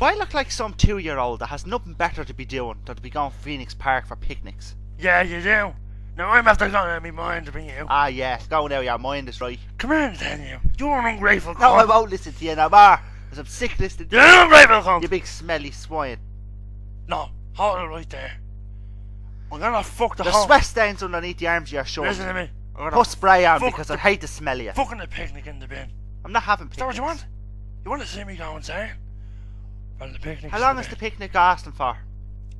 Do I look like some two year old that has nothing better to be doing than to be going to Phoenix Park for picnics? Yeah, you do. Now I'm after going out of my mind to bring you. Ah, yes, go now, your mind is right. Come here, Daniel. You're an ungrateful No, I won't listen to you no more. Because I'm sick listening to You're an ungrateful cunt. you big smelly swine. No, hold it right there. I'm gonna fuck the The whole... sweat stains underneath the arms of your shirt. Listen to me. I'm gonna Put spray on because I hate the smell of you. fucking the picnic in the bin. I'm not having Is that what you want? You want to see me go insane? Well, the picnic. How long is the picnic lasting for?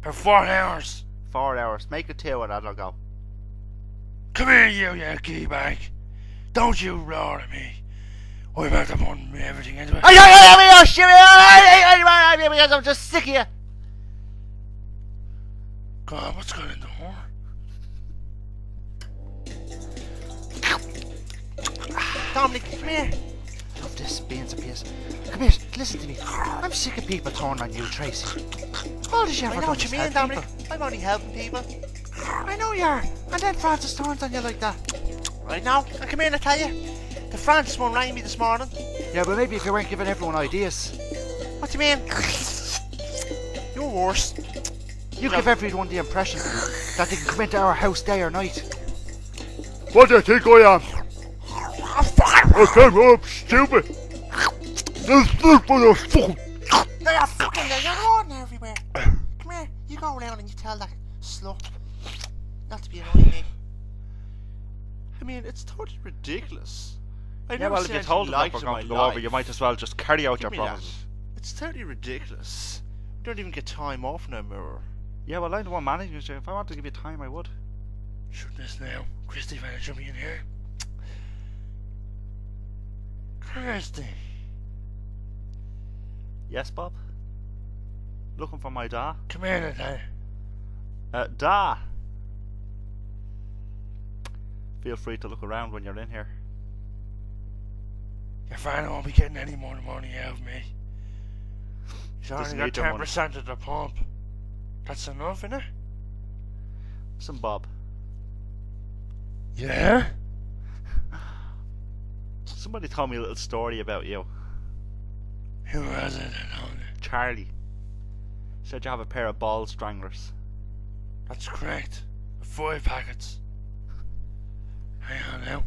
For four hours. Four hours. Make it two and I'll go. Come here, you, you key bag. Don't you roar at me. I'm about to put everything into it. I'm just sick of you. God, what's going horn? Dominic, come here. Love this being and peas. Come here, listen to me. I'm sick of people turning on you, Tracey. All this you I ever know what you mean, help Dominic. people. I'm only helping people. I know you are. And then Francis turns on you like that. Right now, I come here and I tell you. The Francis one rang me this morning. Yeah, but maybe if you weren't giving everyone ideas. What do you mean? You're worse. You give everyone the impression that they can come into our house day or night. What do you think I am? I came up stupid. This is for the fucking. No, you're fucking there. You're running everywhere. Come here. You go around and you tell that slut not to be annoying me. I mean, it's totally ridiculous. I Yeah, never well, if you anything told them that like we're going my to go over, life. you might as well just carry out Give your me promise. It's totally ridiculous. We don't even get time off no more. Yeah, well, I'm the one managing it. so If I wanted to give you time, I would. Shoot this now. Christy Van should be in here. Christy. Yes, Bob? Looking for my da? Come here today. Uh, da! Feel free to look around when you're in here. Your father won't be getting any more money out of me. He's only got need your ten money. percent of the pump. That's enough, innit? Some Bob. Yeah? Somebody told me a little story about you. Who was it? I don't know. Charlie. Said you have a pair of ball stranglers. That's correct. Five packets. Hang on now.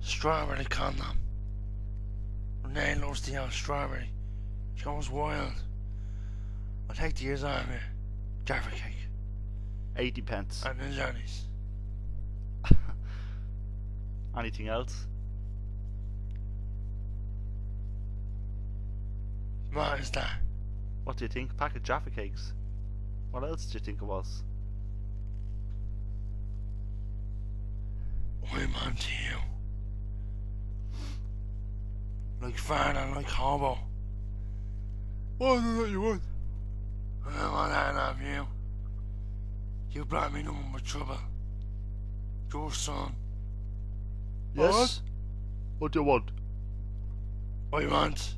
Strawberry condom. Renee loves the old strawberry. She goes wild. I'll take the years out of here. Jaffa cake. 80 pence. And the Johnny's. Anything else? What is that? What do you think? Pack of Jaffa cakes. What else do you think it was? I'm onto you. Like father, like hobo. What is it you want? I want that of you. You brought me nothing but trouble. Your son. Yes? What do you want? I want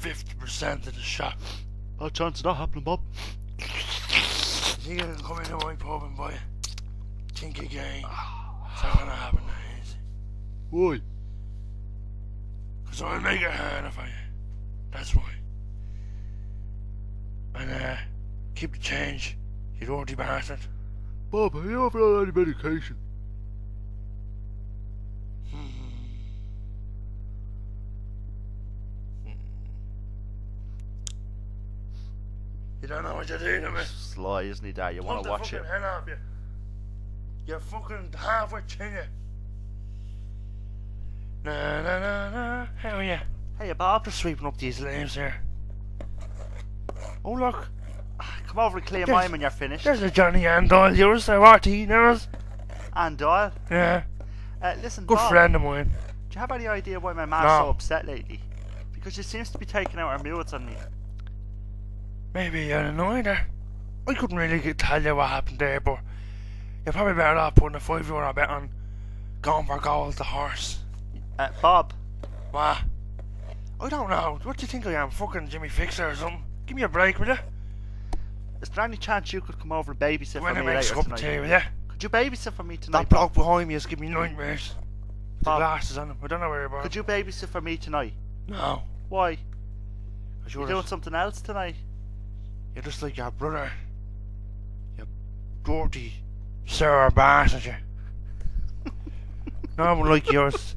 50% of the shop. No chance of that happening, Bob. You gonna come into my pub and buy a tinky game. It's not gonna happen that easy. Why? Cause I'll make it harder for you. That's why. And uh, keep the change, you dirty bastard. Bob, are you ever on any medication? You don't know what you're doing to me. Sly, isn't he, Dad? You want to watch fucking it? head off you. You're fucking halfway chingy. Na na na na. Hell yeah. Hey, Bob. Just sweeping up these leaves here. Oh look, Come over and clear There's- mine when you're finished. there's a Johnny Andal. Yours, there, RT, knows. And Doyle. Yeah, Uh, listen, good Bob, friend of mine. do you have any idea why my man's No. so upset lately? Because she seems to be taking out her moods on me. Maybe you're annoyed her. I couldn't really get- tell you what happened there, but you're probably better off putting a five euro bet on going for gold the horse. Uh, Bob, What? I don't know. What do you think I am? Fucking Jimmy Fixer or something? Give me a break, will you? is there any chance you could come over and babysit When for me later tonight? tea, will you? Could you babysit for me tonight? That Bob? bloke behind me is giving me nightmares. With the glasses on him. I don't know where you're Could you babysit for me tonight? No. Why? I You should doing something else tonight? You're just like your brother. You dirty, sour bastard. You. no one like yours.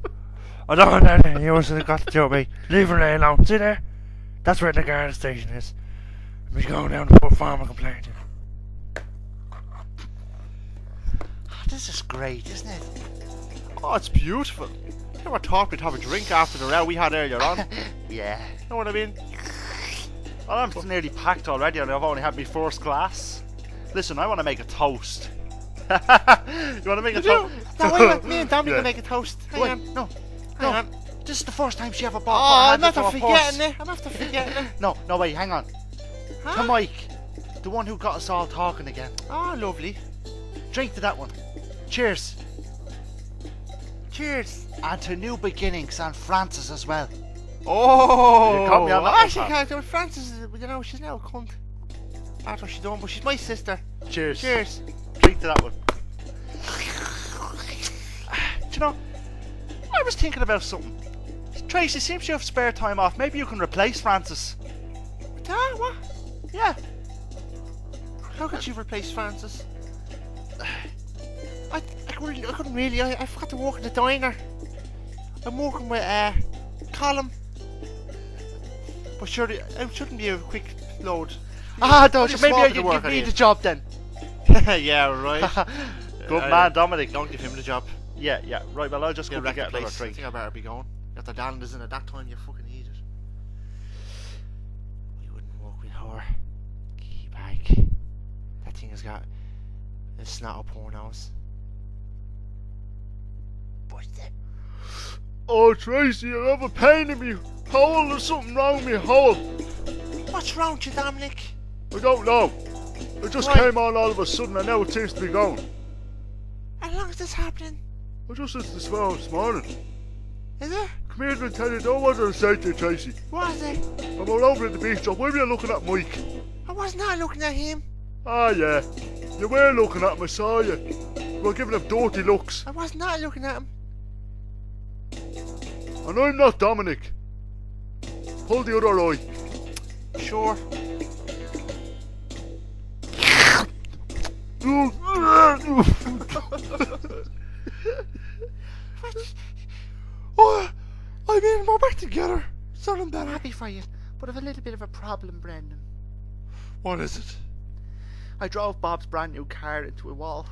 I don't want anything of yours that got to do me. Leave her alone. See there? That's where the guard station is. We're going down to Port Farm and complain to. Oh, this is great, isn't it? Oh, it's beautiful. Never thought we'd have a drink after the row we had earlier on. Yeah. You know what I mean? Oh, I'm nearly packed already and I've only had my first glass. Listen, I want to make a toast. you want to make a toast? No, wait, me and Dominic Yeah. make a toast. Hang Wait, on. no, Hang no. on. This is the first time she ever Oh, bought I'm after handed to a forgetting it. I'm after forgetting it. No, no, wait, hang on. To Mike, the one who got us all talking again. Oh, lovely. Drink to that one. Cheers. Cheers. And to new beginnings and Francis as well. Oh, You caught me on that she can't do it. Frances, is- you know, she's now a cunt. That's what she's done, but she's my sister. Cheers. Cheers. Drink to that one. Do you know, I was thinking about something. Tracey seems you have spare time off. Maybe you can replace Francis. Ah, what? Yeah. How could you replace Francis? I, I couldn't, I couldn't really. I, I forgot to work in the diner. I'm working with uh, Colin. But surely, it shouldn't be a quick load. Ah, don't just Maybe I can give me you. the job then. yeah, right. Good Uh, man, Dominic. Don't give him the job. Yeah, yeah. Right, well, I'll just go and get another place. I think I better be going. Got the danders in at that time, you fucking idiot. We wouldn't walk with her. Keep back. That thing has got a snot up her nose. What's that? Oh, Tracey, you have a pain in me hole. There's something wrong with me hole. What's wrong with you, Dominic? I don't know. It just Why? came on all of a sudden and now it seems to be gone. How long is this happening? I just to smell this morning. Is it? Come here and tell you, don't want to say to you, Tracey. What is it? I'm all over at the beach shop. Why were you looking at Mike? I was not looking at him. Ah, yeah. You were looking at him, I saw you. You were giving him dirty looks. I was not looking at him. And I'm not Dominic. Pull the other eye. Sure. oh, I mean, we're back together. Something I'm better. happy for you, but I've a little bit of a problem, Brendan. What is it? I drove Bob's brand new car into a wall.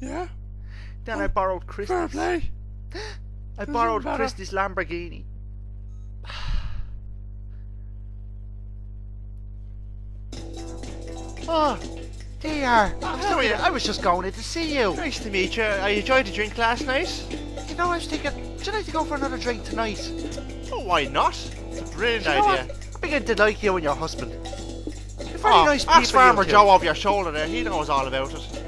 Yeah? Then oh, I borrowed Fair Christy's. play. I Doesn't borrowed matter. Christy's Lamborghini. Oh, there you are. I was, How are looking- you? I was just going in to see you. Nice to meet you. I enjoyed the drink last night. You know, I was thinking, would you like to go for another drink tonight? Oh, why not? It's a brilliant you know idea. what? I'm beginning to like you and your husband. You're very Oh, nice people. ask Farmer. Joe over your shoulder there. He knows all about it.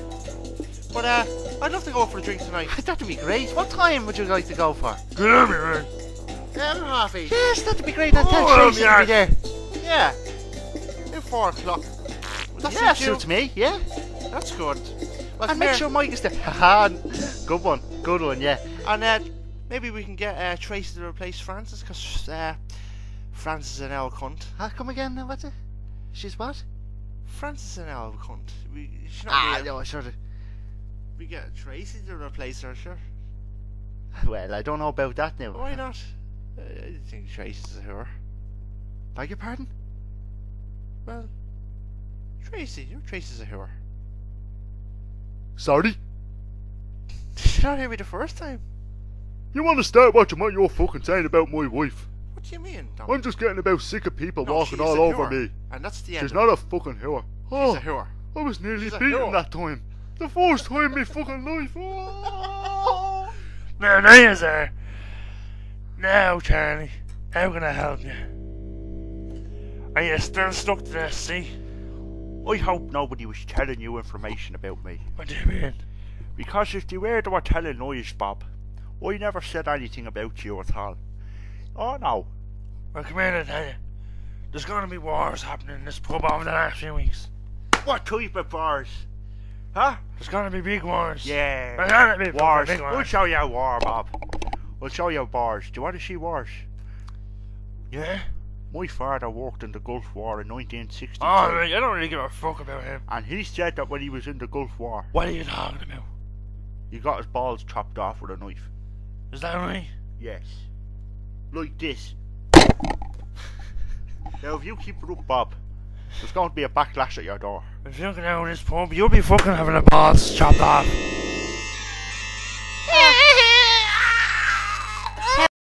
But uh, I'd love to go for a drink tonight. That'd be great. What time would you like to go for? On me, man. Seven half eight. Yes, that'd be great. I'll tell Oh, Tracey to yeah. be there. Yeah. In four o'clock. That Yeah, suit you? suits me. Yeah. That's good. Well, And make sure Mike is there. Haha, good one. Good one, yeah. And uh, maybe we can get uh, Tracey to replace Francis, because uh, Francis is an old cunt. Huh, come again now, what's it? She's what? Francis is an old cunt. We, she's not Ah, no, sure. We get Tracey to replace her, sure. Well, I don't know about that now. Why not? Uh, I think Tracey's a her. Beg your pardon? Well, Tracey, your Tracey's a her. Sorry? Did you not hear me the first time? You want to start watching what you're fucking saying about my wife? What do you mean, Dom? I'm just getting about sick of people No, walking all over me. And that's the end. She's not a fucking whore. Oh, She's a oh, whore. I was nearly she's beaten that time. The first time in my fucking life. Oh. Now, there you are. Now, Charlie, how can I help you? Are you still stuck to that sea? I hope nobody was telling you information about me. What do you mean? Because if they were, they were telling lies, Bob. I never said anything about you at all. Oh no. Well, come here and tell you. There's going to be wars happening in this pub over the last few weeks. What type of wars? Huh? There's going to be big wars. Yeah. There's going to be Wars. big We'll show you a war, Bob. We'll show you bars. Do you want to see wars? Yeah? My father worked in the Gulf War in 1962. Alright, I don't really give a fuck about him. And he said that when he was in the Gulf War, What are you talking about? he got his balls chopped off with a knife. Is that right? Yes. Like this. now, if you keep it up, Bob, there's going to be a backlash at your door. If you can out of this pub, you'll be fucking having a balls chopped off.